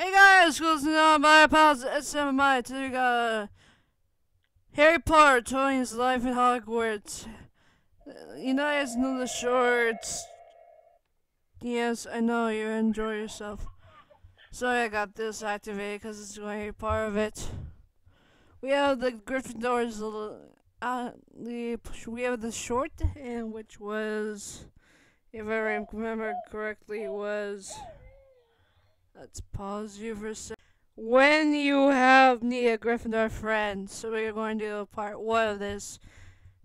Hey guys, listen to my pals it's SMI. Today got uh, Harry Potter telling his life in Hogwarts. Uh, You know the shorts. Yes, I know you enjoy yourself. Sorry I got this activated because it's going to be part of it. We have the Gryffindor's little, uh, the we have the short, and which was, if I remember correctly, was. Let's pause you for a sec. When you have need a Gryffindor friend, so we're going to do part one of this,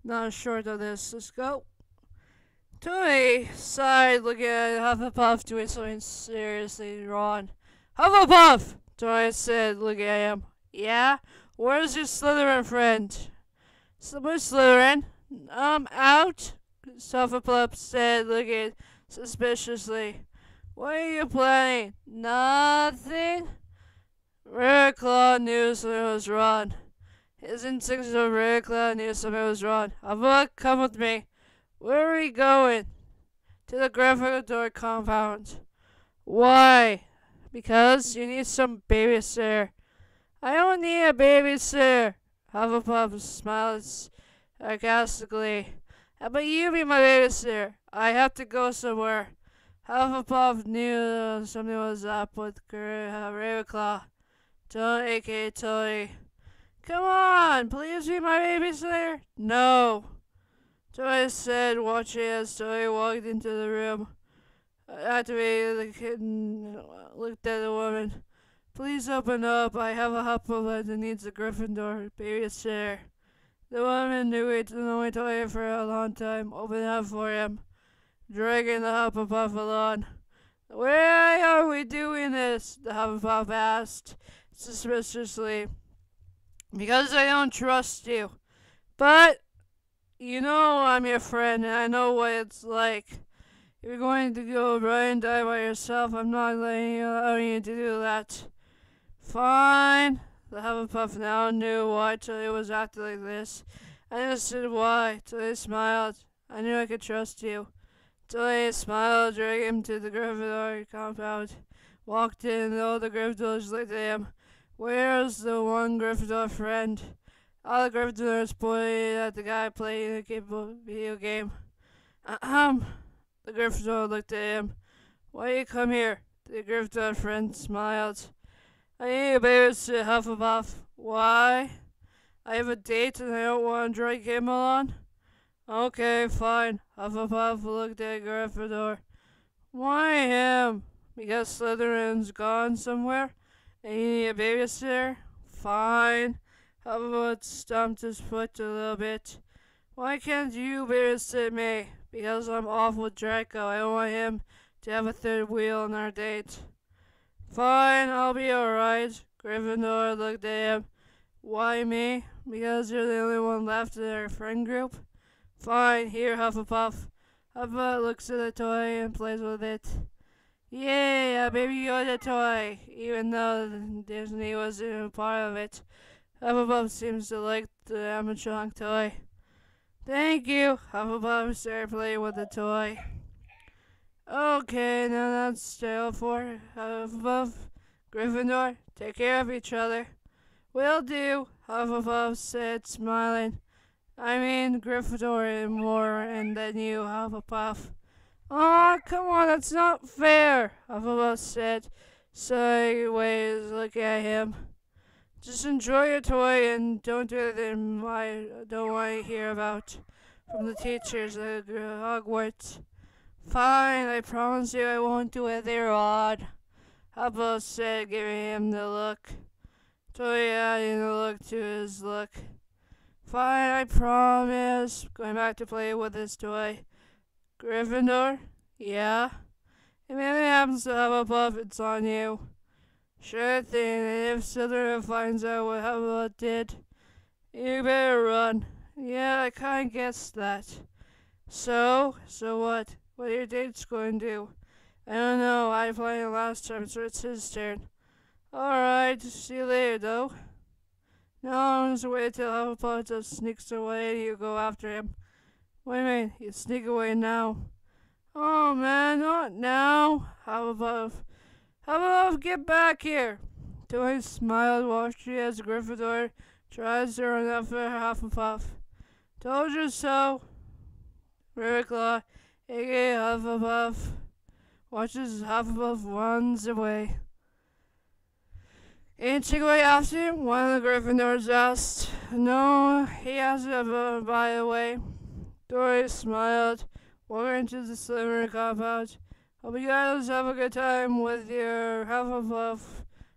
not short of this. Let's go. Tony side, looking at Hufflepuff doing something seriously wrong. Hufflepuff! Tony said, looking at him. Yeah? Where's your Slytherin friend? Somewhere Slytherin? I'm out? Hufflepuff said, looking suspiciously. What are you planning? Nothing? Ravenclaw knew something was wrong. His instincts of Ravenclaw knew something was wrong. Avila, come with me. Where are we going? To the Gryffindor compound. Why? Because you need some babysitter. I don't need a babysitter. Hufflepuff smiles sarcastically. How about you be my babysitter? I have to go somewhere. Hufflepuff knew something was up with Ravenclaw. Don't aka Tully. Come on, please be my babysitter. No. Tully said, watching as Tully walked into the room. Activated the kitten, looked at the woman. Please open up. I have a Hufflepuff that needs a Gryffindor babysitter. The woman knew it only Tully for a long time. Open up for him dragging the Hufflepuff along. Why are we doing this? The Hufflepuff asked suspiciously. Because I don't trust you. But, you know I'm your friend and I know what it's like. If you're going to go right and die by yourself, I'm not letting you, allowing you to do that. Fine. The Hufflepuff now knew why Tilly was acting like this. I understood why. Tilly smiled. I knew I could trust you. Tilly smiled, dragged him to the Gryffindor compound. Walked in, and all the Gryffindors looked at him. Where's the one Gryffindor friend? All the Gryffindors pointed at the guy playing the video game. Ahem. The Gryffindor looked at him. Why you come here? The Gryffindor friend smiled. I need a babysitter, Hufflepuff. Why? I have a date and I don't want to drag him along. Okay, fine. Hufflepuff looked at Gryffindor. Why him? Because Slytherin's gone somewhere? And you need a babysitter? Fine. Hufflepuff stomped his foot a little bit. Why can't you babysit me? Because I'm off with Draco. I don't want him to have a third wheel on our date. Fine, I'll be alright. Gryffindor looked at him. Why me? Because you're the only one left in our friend group? Fine, here, Hufflepuff. Hufflepuff looks at the toy and plays with it. Yay, a uh, Baby Yoda toy! Even though Disney wasn't a part of it, Hufflepuff seems to like the animatronic toy. Thank you! Hufflepuff started playing with the toy. Okay, now that's all for Hufflepuff. Gryffindor, take care of each other. Will do, Hufflepuff said, smiling. I mean Gryffindor and more, and then you, Hufflepuff. Aw, come on, that's not fair, Hufflepuff said, sideways looking at him. Just enjoy your toy and don't do anything I don't want to hear about from the teachers at Hogwarts. Fine, I promise you I won't do anything odd, Hufflepuff said, giving him the look. Toy adding the look to his look. Fine, I promise. Going back to play with this toy. Gryffindor? Yeah? If anything happens to have Hufflepuff, it's on you. Sure thing, and if Slytherin finds out what Hufflepuff did, you better run. Yeah, I kinda guessed that. So? So what? What are your dates going to do? I don't know, I played last time, so it's his turn. Alright, see you later, though. No, just wait till Hufflepuff just sneaks away and you go after him. Wait a minute, you sneak away now. Oh man, not now. Hufflepuff. Hufflepuff, get back here! Toy smiled while she, as Gryffindor, tries to run after Hufflepuff. Told you so. Ravenclaw, aka Hufflepuff, watches Hufflepuff runs away. After him? One of the Gryffindors asked. No, he hasn't, uh, by the way. Dory smiled, walking into the Slytherin compound. Hope you guys have a good time with your half Hufflepuff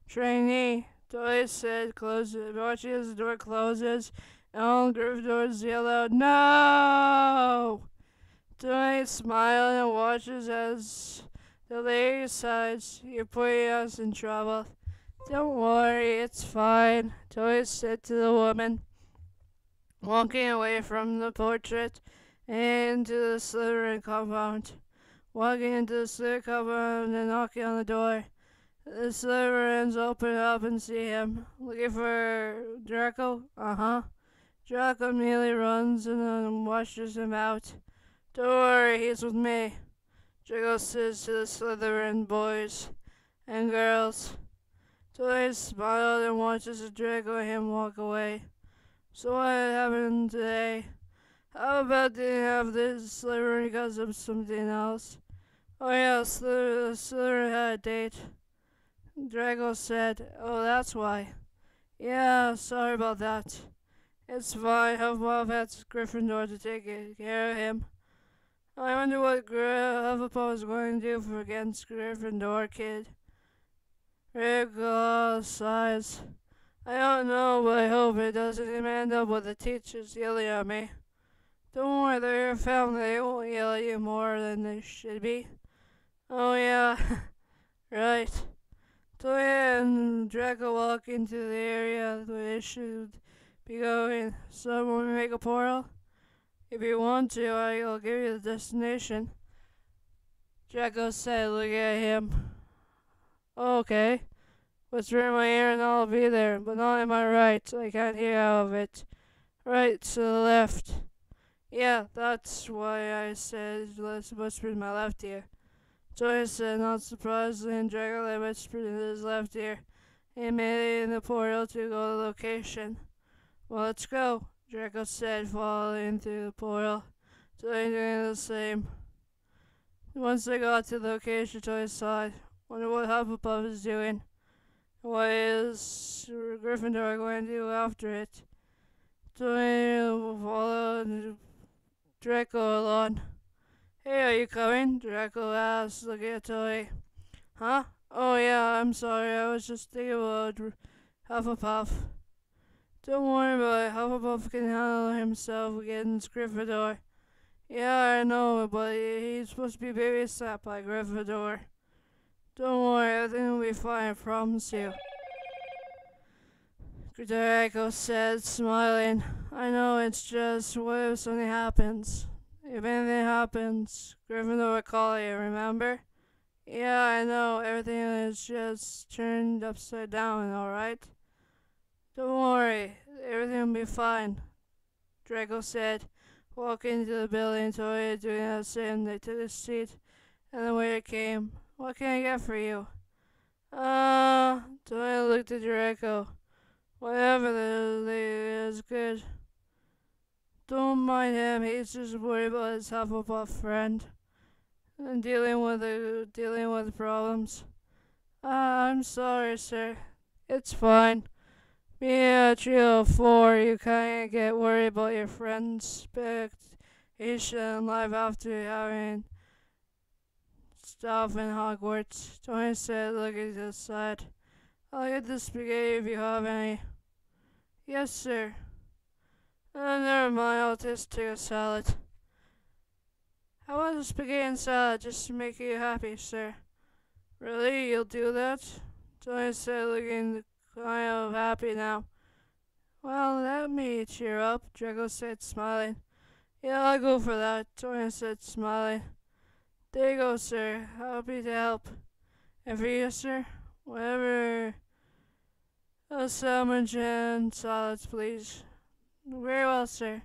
trainee. Dory said, close. Watching as the door closes, and all the Gryffindors yell out, No! Dory smiles and watches as the lady sighs, You're putting us in trouble. Don't worry, it's fine, Toy said to the woman, walking away from the portrait and into the Slytherin compound. Walking into the Slytherin compound and knocking on the door. The Slytherins open up and see him. Looking for Draco? Uh-huh. Draco immediately runs and then washes him out. Don't worry, he's with me. Draco says to the Slytherin boys and girls. Toy smiled and watched watches Draco and him walk away. So what happened today? How about they have this Slytherin because of something else? Oh yeah, Slytherin, Slytherin had a date. Draco said, Oh, that's why. Yeah, sorry about that. It's fine. Hufflepuff has Gryffindor to take care of him. I wonder what Hufflepuff is going to do for against Gryffindor, kid. Ravenclaw sighs. I don't know, but I hope it doesn't end up with the teachers yelling at me. Don't worry, they're your family. They won't yell at you more than they should be. Oh, yeah. right. Toya and Draco walk into the area where they should be going. Someone make a portal? If you want to, I'll give you the destination. Draco said, "Look at him. Oh, okay. What's in my ear and I'll be there, but not in my right. I can't hear out of it. Right to the left. Yeah, that's why I said let's whisper in my left ear. Joy said, not surprisingly, and Dragonlord whispered in his left ear. He made it in the portal to go to the location. Well, let's go, Draco said, following through the portal. Joy doing the same. Once they got to the location, Joy sighed. Wonder what Hufflepuff is doing. What is Gryffindor going to do after it? Joy followed Draco along. Hey, are you coming? Draco asked, looking at Toy. Huh? Oh, yeah, I'm sorry. I was just thinking about Hufflepuff. Don't worry about it. Hufflepuff can handle himself against Gryffindor. Yeah, I know, but he's supposed to be babysat by Gryffindor. Don't worry, everything will be fine, I promise you. Draco said, smiling. I know, it's just, what if something happens? If anything happens, Gryffindor will call you, remember? Yeah, I know, everything is just turned upside down, alright? Don't worry, everything will be fine, Draco said, walking into the building, Toya doing the same. They took a seat, and the waiter came. What can I get for you? Uh, Toya looked at Draco. Whatever the is good. Don't mind him. He's just worried about his Hufflepuff friend and dealing with the dealing with problems. Uh, I'm sorry, sir. It's fine. A trio of four, you can't get worried about your friend's expectation in life after having stuff in Hogwarts. Tony said, looking to the side. I'll get the spaghetti if you have any. Yes, sir. Uh, never mind, I'll just take a salad. How about a spaghetti and salad just to make you happy, sir? Really? You'll do that? Tony said, looking kind of happy now. Well, let me cheer up, Draco said, smiling. Yeah, I'll go for that, Tony said, smiling. There you go, sir. Happy to help. And for you, sir? Whatever. A sandwich and salads, please. Very well, sir.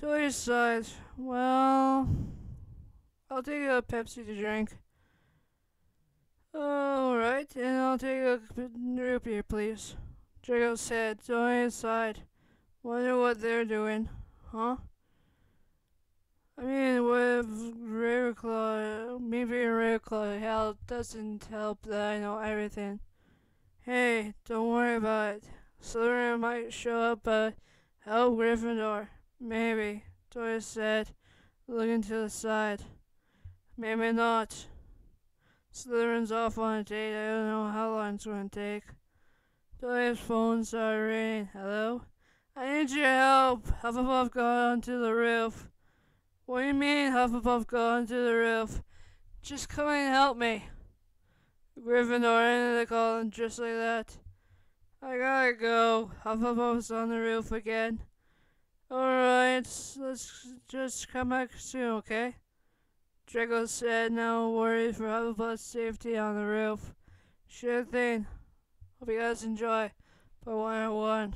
To your side. Well, I'll take a Pepsi to drink. Alright, and I'll take a root beer, please. Draco said, going inside. Wonder what they're doing, huh? I mean, with Ravenclaw, me being Ravenclaw, hell doesn't help that I know everything. Hey, don't worry about it. Slytherin might show up, but help Gryffindor. Maybe, Doris said, looking to the side. Maybe not. Slytherin's off on a date. I don't know how long it's going to take. Doris' phone started ringing. Hello? I need your help. Hufflepuff got onto the roof. What do you mean Hufflepuff got onto the roof? Just come and help me. Gryffindor ended the call just like that. I gotta go. Hufflepuff's on the roof again. Alright, let's just come back soon, okay? Draco said, no worries for Hufflepuff's safety on the roof. Sure thing. Hope you guys enjoy. But one on one.